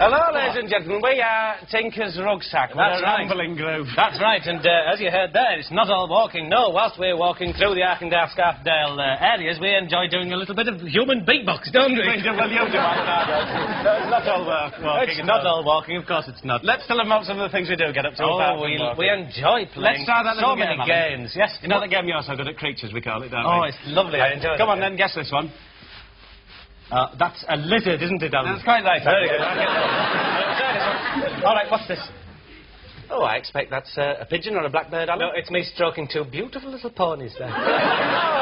Hello, ladies and gentlemen. We are Tinker's Rucksack. That's We're a right. rambling group. That's right, and uh, as you heard there, it's not all walking. No, whilst we're walking through the Arkendale Scarfdale uh, areas, we enjoy doing a little bit of human beatbox, don't we? well, you do. It's not all uh, walking. It's not all walking, of course it's not. Let's tell them about some of the things we do get up to. Oh, we, we enjoy playing Let's try that so many game, games. Yes, You know the game you're so good at creatures, we call it, don't Oh, we? it's lovely. I enjoy it. Come on then, guess this one. Uh, that's a lizard, isn't it, Alan? That's quite right. Very good. Okay. Try this one. All right, what's this? Oh, I expect that's uh, a pigeon or a blackbird, Alan. No, it's me stroking two beautiful little ponies there.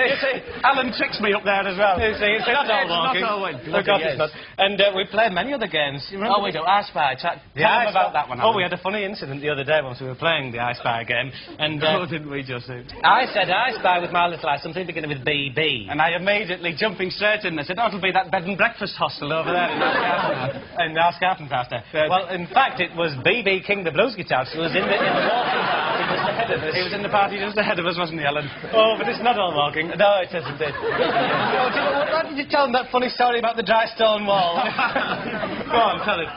You see, you see, Alan tricks me up there as well. You see, it's not all It's not walking. all walking. Of Yes. it's not. And uh, we play many other games. You remember Oh, we do. I Spy. Tell The tell I them about that one, Oh, we had a funny incident the other day once we were playing the I Spy game. And uh, Oh, didn't we, Joseph? I said I Spy with my little eye something beginning with BB. And I immediately, jumping straight in, I said, oh, it'll be that bed and breakfast hostel over there in Ascarton. And our Scarton Faster. Well, in fact, it was BB King, the blues guitarist, who was in the, in the walking just ahead of us. He was in the party just ahead of us, wasn't he, Alan? Oh, but it's not all walking. No, it isn't it. oh, do you why did you tell him that funny story about the dry stone wall? go on, tell it.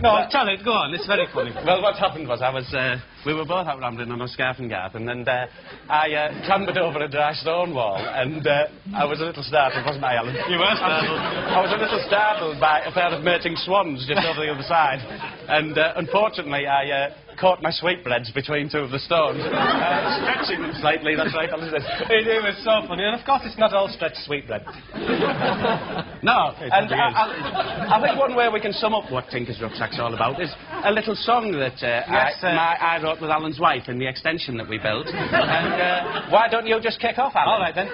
No, tell it. Go on. It's very funny. Well, what happened was I was, uh, we were both out rambling on a scarf and garden, and uh, I uh, clambered over a dry stone wall, and uh, I was a little startled, wasn't I, Alan? You were startled. I was a little startled by a pair of mating swans just over the other side, and uh, unfortunately I uh, caught my sweetbreads between two of the stones, uh, stretching them slightly. That's right, it? It, was so funny. And of course, it's not all stretched sweetbread. No, It and I. I, I think one way we can sum up what Tinker's Rucksack's all about is a little song that uh, Yes, I, uh, my, I wrote with Alan's wife in the extension that we built. and uh, why don't you just kick off, Alan? All right, then.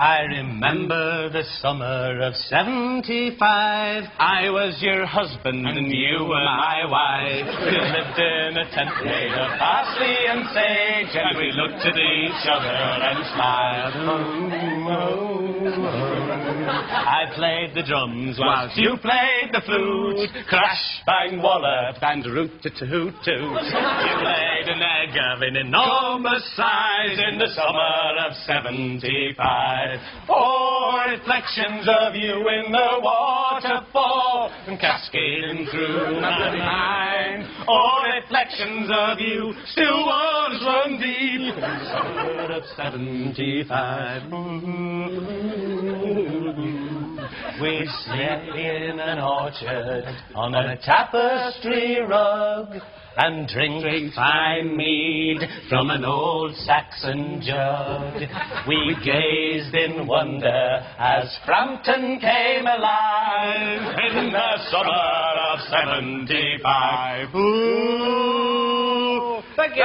I remember the summer of 75. I was your husband and you were my wife. We lived in a tent made of Parsley and sage, and we looked at each other and smiled. Oh, oh, oh. I played the drums Whilst you played the flute, crash, bang, wallop, and root to toot toot. You played an egg of an enormous size in the summer of 75. Four reflections of you in the waterfall, and cascading through my mind. All reflections of you, still waters run deep. Summer of 75. We sat in an orchard on a tapestry rug and drink fine mead from an old Saxon jug. We gazed in wonder as Frampton came alive In the summer of 75. Ooh. Thank you,